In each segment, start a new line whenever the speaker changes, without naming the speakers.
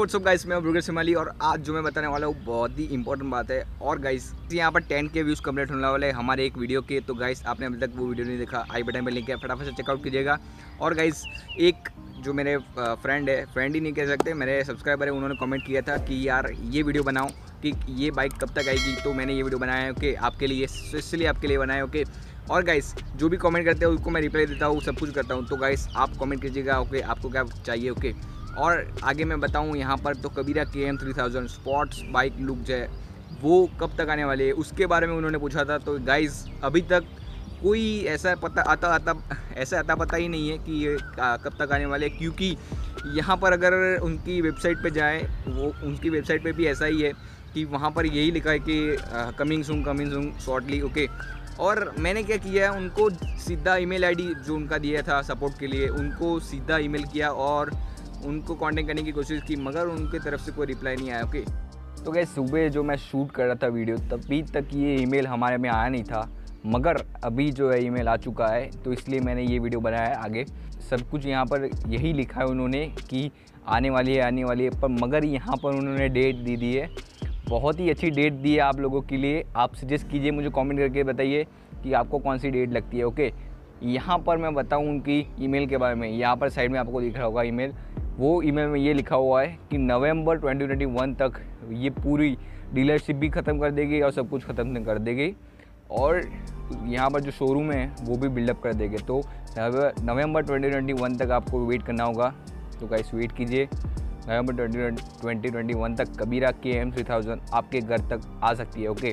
WhatsApp guys मैं ब्रुगर सिमाली और आज जो मैं बताने वाला हूँ, बहुत ही इंपॉर्टेंट बात है। और गाइस यहाँ पर 10 के व्यूज़ कंप्लीट होने वाले हमारे एक वीडियो के। तो गाइस आपने अभी तक वो वीडियो नहीं देखा, आई बटन में लिंक है, फटाफट से चेकआउट कीजिएगा। और गाइस एक जो मेरे फ्रेंड है फ्रेंड ही नहीं कह सकते, मेरे सब्सक्राइबर है, उन्होंने कमेंट किया था कि यार, ये वीडियो बनाओ कि ये बाइक कब तक आएगी। तो मैंने ये वीडियो बनाया है ओके आपके लिए स्पेशली आपके लिए बनाया ओके और गाइस जो भी कमेंट करते हैं, उसको मैं रिप्लाई देता हूँ, सब कुछ करता हूँ। तो गाइस आप कमेंट कीजिएगा ओके आपको क्या चाहिए ओके और आगे मैं बताऊँ, यहाँ पर तो कबीरा के M three thousand sports bike look जो है, वो कब तक आने वाले है? उसके बारे में उन्होंने पूछा था तो गाइज़ अभी तक कोई ऐसा पता, आता आता, ऐसा आता पता ही नहीं है कि ये कब तक आने वाले क्योंकि यहाँ पर अगर उनकी वेबसाइट पे जाएँ, वो, उनकी वेबसाइट पे भी ऐसा ही है कि वहाँ पर यही लिखा है कि coming soon coming soon shortly okay और मैंने क्या किया, उनको सीधा ईमेल आईडी जो उनका दिया था सपोर्ट के लिए, उनको सीधा ईमेल किया और उनको कांटेक्ट करने की कोशिश की, मगर उनके तरफ़ से कोई रिप्लाई नहीं आया ओके तो गए सुबह जो मैं शूट कर रहा था वीडियो तभी तक ये ईमेल हमारे में आया नहीं था, मगर अभी जो है ईमेल आ चुका है तो इसलिए मैंने ये वीडियो बनाया है आगे। सब कुछ यहाँ पर यही लिखा है उन्होंने कि आने वाली है, आने वाली है, पर मगर यहाँ पर उन्होंने डेट दी दी है। बहुत ही अच्छी डेट दी है आप लोगों के लिए। आप सजेस्ट कीजिए मुझे कमेंट करके बताइए कि आपको कौन सी डेट लगती है ओके यहाँ पर मैं बताऊँ उनकी ईमेल के बारे में, यहाँ पर साइड में आपको दिख रहा होगा ईमेल वो ईमेल में ये लिखा हुआ है कि नवंबर 2021 तक ये पूरी डीलरशिप भी ख़त्म कर देगी और सब कुछ ख़त्म कर देगी। और यहाँ पर जो शोरूम है, वो भी बिल्डअप कर देंगे। तो नवंबर 2021 तक आपको वेट करना होगा। तो गाइस वेट कीजिए। नवंबर 2021 तक कबीरा के एम थ्री थाउज़ेंड आपके घर तक आ सकती है ओके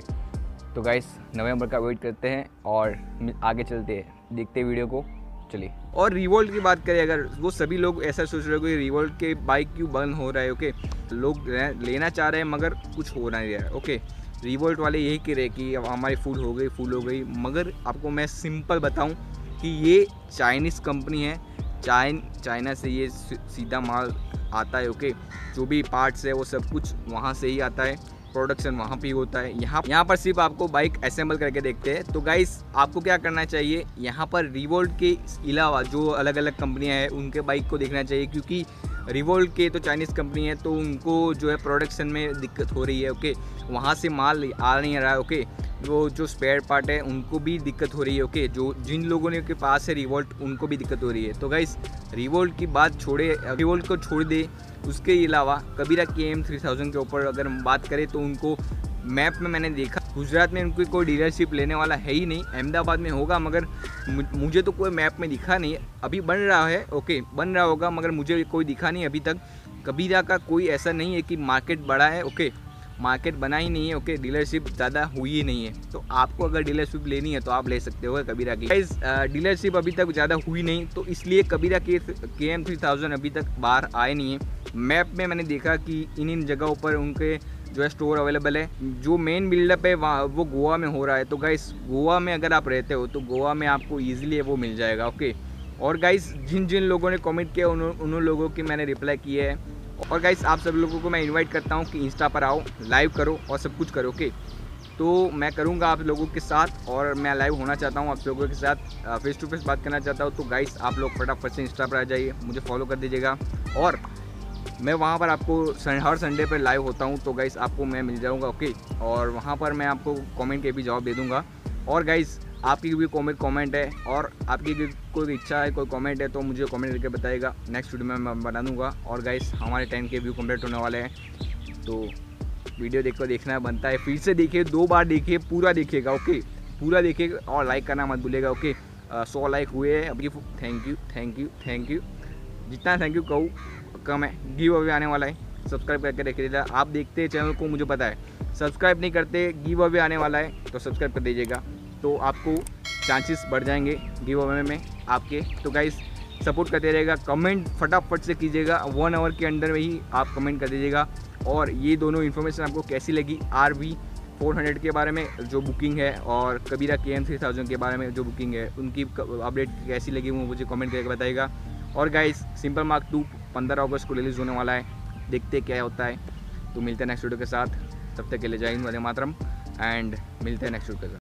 तो गाइस नवंबर का वेट करते हैं और आगे चलते हैं। देखते हैं वीडियो को। चलिए। और रिवोल्ट की बात करें, अगर वो सभी लोग ऐसा सोच रहे हो कि रिवोल्ट के बाइक क्यों बंद हो रहा है ओके लोग लेना चाह रहे हैं, मगर कुछ हो नहीं रहा है ओके रिवोल्ट वाले यही कह रहे हैं कि अब हमारी फुल हो गई फूल हो गई। मगर आपको मैं सिंपल बताऊँ कि ये चाइनीज़ कंपनी है चाइन चाइना से ये सीधा माल आता है ओके जो भी पार्ट्स है, वो सब कुछ वहाँ से ही आता है। प्रोडक्शन वहाँ पे होता है। यहाँ यहाँ पर सिर्फ़ आपको बाइक असेंबल करके देखते हैं। तो गाइस आपको क्या करना चाहिए? यहाँ पर रिवोल्ट के अलावा जो अलग अलग कंपनियाँ हैं, उनके बाइक को देखना चाहिए। क्योंकि रिवोल्ट के तो चाइनीज़ कंपनी है तो उनको जो है प्रोडक्शन में दिक्कत हो रही है ओके वहाँ से माल आ नहीं रहा है ओके वो जो स्पेयर पार्ट है, उनको भी दिक्कत हो रही है ओके जो जिन लोगों ने के पास है रिवोल्ट उनको भी दिक्कत हो रही है। तो गाइस रिवोल्ट की बात छोड़े रिवोल्ट को छोड़ दे। उसके अलावा कबीरा के एम थ्री थाउज़ेंड के ऊपर अगर हम बात करें तो उनको मैप में मैंने देखा, गुजरात में उनकी कोई डीलरशिप लेने वाला है ही नहीं। अहमदाबाद में होगा, मगर मुझे तो कोई मैप में दिखा नहीं। अभी बन रहा है ओके बन रहा होगा, मगर मुझे कोई दिखा नहीं अभी तक। कबीरा का कोई ऐसा नहीं है कि मार्केट बड़ा है ओके मार्केट बना ही नहीं है, ओके डीलरशिप ज़्यादा हुई ही नहीं है। तो आपको अगर डीलरशिप लेनी है तो आप ले सकते हो कबीरा की। डीलरशिप अभी तक ज़्यादा हुई नहीं तो इसलिए कबीरा के के एम थ्री थाउज़ेंड अभी तक बाहर आए नहीं है। मैप में मैंने देखा कि इन इन जगहों पर उनके जो है स्टोर अवेलेबल है। जो मेन बिल्डअप है, वहाँ वो गोवा में हो रहा है। तो गाइस गोवा में अगर आप रहते हो तो गोवा में आपको ईजिली वो मिल जाएगा ओके और गाइस जिन जिन लोगों ने कमेंट किया उन उन लोगों की मैंने रिप्लाई किया है। और गाइस आप सब लोगों को मैं इनवाइट करता हूँ कि इंस्टा पर आओ लाइव करो और सब कुछ करो ओके तो मैं करूँगा आप लोगों के साथ और मैं लाइव होना चाहता हूँ आप लोगों के साथ फेस टू फेस बात करना चाहता हूँ तो गाइस आप लोग फटाफट से इंस्टा पर आ जाइए, मुझे फॉलो कर दीजिएगा। और मैं वहाँ पर आपको हर संडे पर लाइव होता हूँ तो गाइस आपको मैं मिल जाऊँगा ओके और वहाँ पर मैं आपको कमेंट के भी जवाब दे दूँगा। और गाइस आपकी भी कमेंट कमेंट है और आपकी भी कोई इच्छा है, कोई कमेंट है तो मुझे कमेंट करके बताइएगा। नेक्स्ट वीडियो में मैं बना दूँगा। और गाइस हमारे टेन के व्यू कंप्लीट होने वाले हैं। तो वीडियो देख, देखना बनता है। फिर से देखिए, दो बार देखिए, पूरा देखिएगा ओके पूरा देखिएगा और लाइक करना मत भूलेगा ओके सौ लाइक हुए हैं अभी। Thank you thank you thank you जितना थैंक यू कहूँ, कम है। गिव अवे आने वाला है। सब्सक्राइब करके रख दीजिएगा। आप देखते हैं चैनल को, मुझे पता है। सब्सक्राइब नहीं करते गिव अवे आने वाला है। तो सब्सक्राइब कर दीजिएगा। तो आपको चांसेस बढ़ जाएँगे गिव अवे में आपके। तो गाइस सपोर्ट करते रहेगा कमेंट फटाफट से कीजिएगा वन आवर के अंदर में ही आप कमेंट कर दीजिएगा। और ये दोनों इन्फॉर्मेशन आपको कैसी लगी? आर वी फोर हंड्रेड के बारे में जो बुकिंग है और कबीरा के एम थ्री थाउज़ेंड के बारे में जो बुकिंग है, उनकी अपडेट कैसी लगी वो मुझे कमेंट करके बताइएगा। और गाइस सिंपल मार्क टू पंद्रह अगस्त को रिलीज़ होने वाला है। देखते क्या होता है। तो मिलते हैं नेक्स्ट वीडियो के साथ। तब तक के लिए जय हिंद मातरम। एंड मिलते हैं नेक्स्ट वीडियो के साथ।